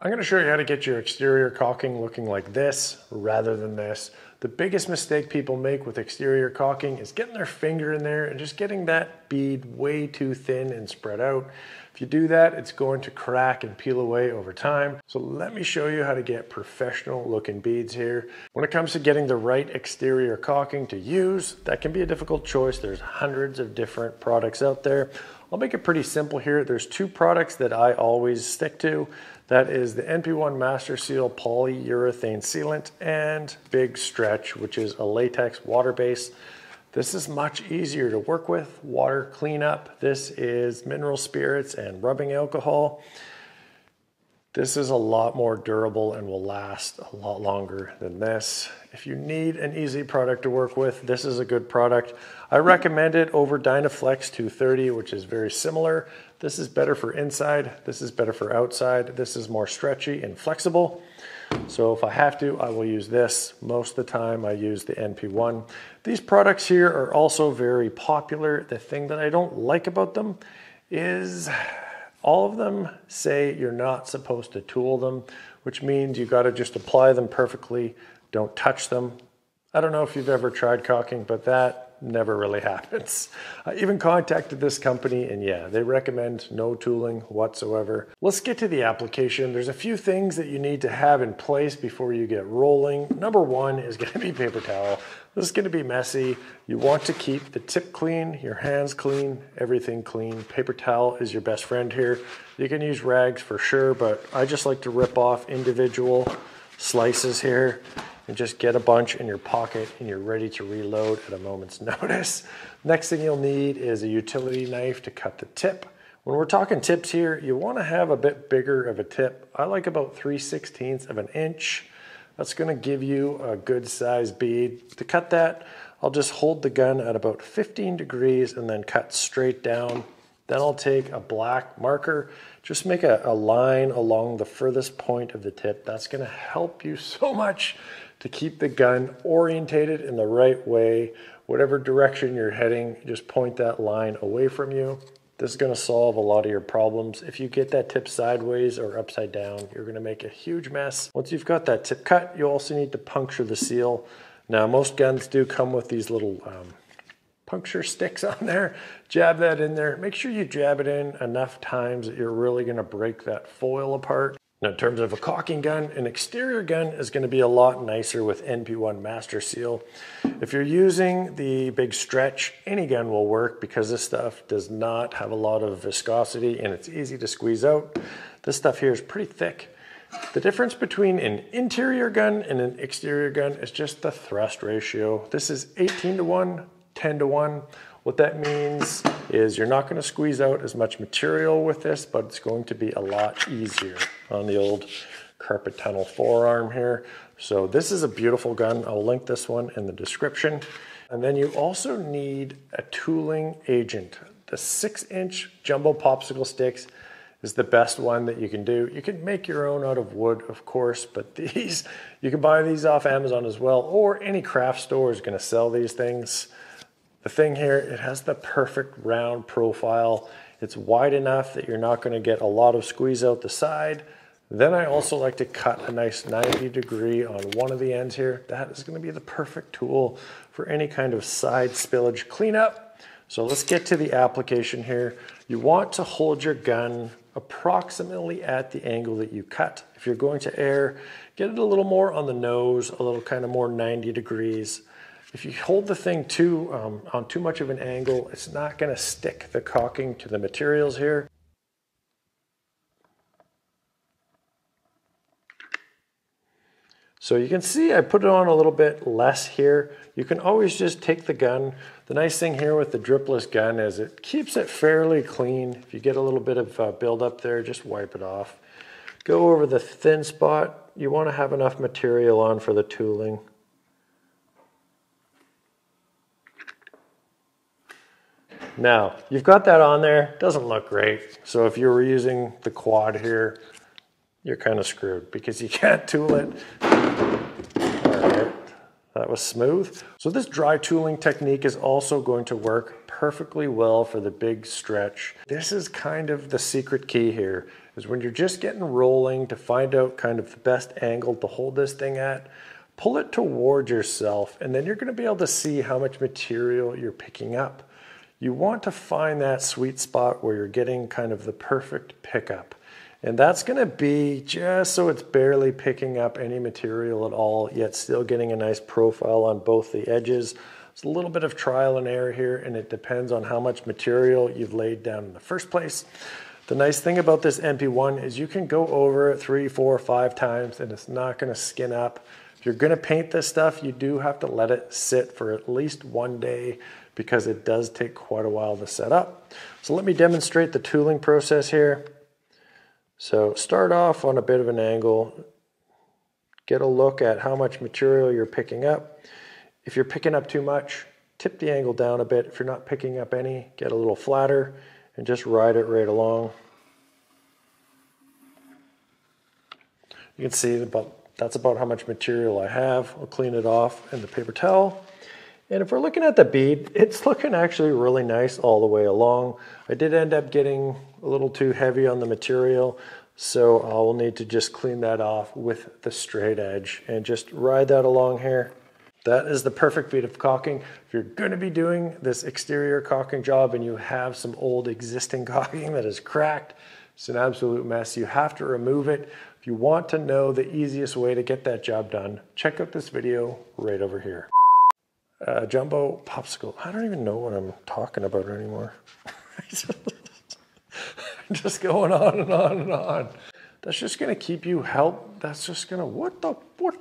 I'm going to show you how to get your exterior caulking looking like this rather than this. The biggest mistake people make with exterior caulking is getting their finger in there and just getting that bead way too thin and spread out. If you do that, it's going to crack and peel away over time. So let me show you how to get professional looking beads here. When it comes to getting the right exterior caulking to use, that can be a difficult choice. There's hundreds of different products out there. I'll make it pretty simple here. There's two products that I always stick to. That is the NP1 Master Seal Polyurethane Sealant and Big Stretch, which is a latex water base. This is much easier to work with, water cleanup. This is mineral spirits and rubbing alcohol. This is a lot more durable and will last a lot longer than this. If you need an easy product to work with, this is a good product. I recommend it over Dynaflex 230, which is very similar. This is better for inside, this is better for outside. This is more stretchy and flexible. So if I have to, I will use this. Most of the time I use the NP1. These products here are also very popular. The thing that I don't like about them is all of them say you're not supposed to tool them, which means you got to just apply them perfectly. Don't touch them. I don't know if you've ever tried caulking, but that never really happens. I even contacted this company and yeah, they recommend no tooling whatsoever. Let's get to the application. There's a few things that you need to have in place before you get rolling. Number one is gonna be paper towel. This is gonna be messy. You want to keep the tip clean, your hands clean, everything clean. Paper towel is your best friend here. You can use rags for sure, but I just like to rip off individual slices here and just get a bunch in your pocket and you're ready to reload at a moment's notice. Next thing you'll need is a utility knife to cut the tip. When we're talking tips here, you wanna have a bit bigger of a tip. I like about 3 16ths of an inch. That's gonna give you a good size bead. To cut that, I'll just hold the gun at about 15 degrees and then cut straight down. Then I'll take a black marker, just make a, a line along the furthest point of the tip. That's gonna help you so much to keep the gun orientated in the right way. Whatever direction you're heading, just point that line away from you. This is gonna solve a lot of your problems. If you get that tip sideways or upside down, you're gonna make a huge mess. Once you've got that tip cut, you also need to puncture the seal. Now, most guns do come with these little um, puncture sticks on there. Jab that in there. Make sure you jab it in enough times that you're really gonna break that foil apart. Now, in terms of a caulking gun, an exterior gun is going to be a lot nicer with NP1 Master Seal. If you're using the big stretch, any gun will work because this stuff does not have a lot of viscosity and it's easy to squeeze out. This stuff here is pretty thick. The difference between an interior gun and an exterior gun is just the thrust ratio. This is 18 to 1, 10 to 1. What that means is you're not going to squeeze out as much material with this, but it's going to be a lot easier on the old carpal tunnel forearm here. So this is a beautiful gun. I'll link this one in the description. And then you also need a tooling agent. The six inch jumbo popsicle sticks is the best one that you can do. You can make your own out of wood, of course, but these, you can buy these off Amazon as well, or any craft store is gonna sell these things. The thing here, it has the perfect round profile. It's wide enough that you're not gonna get a lot of squeeze out the side. Then I also like to cut a nice 90 degree on one of the ends here. That is gonna be the perfect tool for any kind of side spillage cleanup. So let's get to the application here. You want to hold your gun approximately at the angle that you cut. If you're going to err, get it a little more on the nose, a little kind of more 90 degrees. If you hold the thing too um, on too much of an angle, it's not going to stick the caulking to the materials here. So you can see I put it on a little bit less here. You can always just take the gun. The nice thing here with the dripless gun is it keeps it fairly clean. If you get a little bit of uh, buildup there, just wipe it off. Go over the thin spot. You want to have enough material on for the tooling. Now, you've got that on there, doesn't look great. So if you were using the quad here, you're kind of screwed because you can't tool it. All right, that was smooth. So this dry tooling technique is also going to work perfectly well for the big stretch. This is kind of the secret key here, is when you're just getting rolling to find out kind of the best angle to hold this thing at, pull it toward yourself and then you're gonna be able to see how much material you're picking up. You want to find that sweet spot where you're getting kind of the perfect pickup. And that's gonna be just so it's barely picking up any material at all, yet still getting a nice profile on both the edges. It's a little bit of trial and error here, and it depends on how much material you've laid down in the first place. The nice thing about this NP1 is you can go over it three, four, five times and it's not gonna skin up. If you're gonna paint this stuff, you do have to let it sit for at least one day because it does take quite a while to set up. So let me demonstrate the tooling process here. So start off on a bit of an angle, get a look at how much material you're picking up. If you're picking up too much, tip the angle down a bit. If you're not picking up any, get a little flatter and just ride it right along. You can see about that's about how much material I have. I'll clean it off in the paper towel. And if we're looking at the bead, it's looking actually really nice all the way along. I did end up getting a little too heavy on the material, so I will need to just clean that off with the straight edge and just ride that along here. That is the perfect bead of caulking. If you're gonna be doing this exterior caulking job and you have some old existing caulking that is cracked, it's an absolute mess. You have to remove it. If you want to know the easiest way to get that job done, check out this video right over here. Uh, jumbo popsicle. I don't even know what I'm talking about anymore. just going on and on and on. That's just gonna keep you help. That's just gonna what the what?